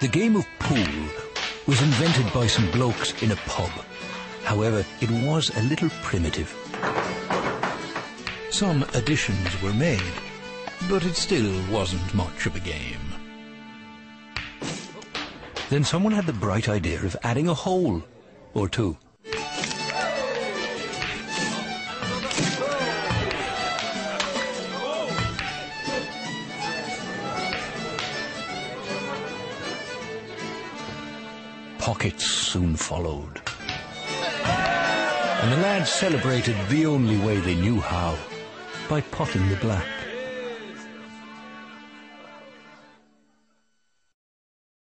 The game of pool was invented by some blokes in a pub. However, it was a little primitive. Some additions were made, but it still wasn't much of a game. Then someone had the bright idea of adding a hole or two. Pockets soon followed. And the lads celebrated the only way they knew how, by potting the black.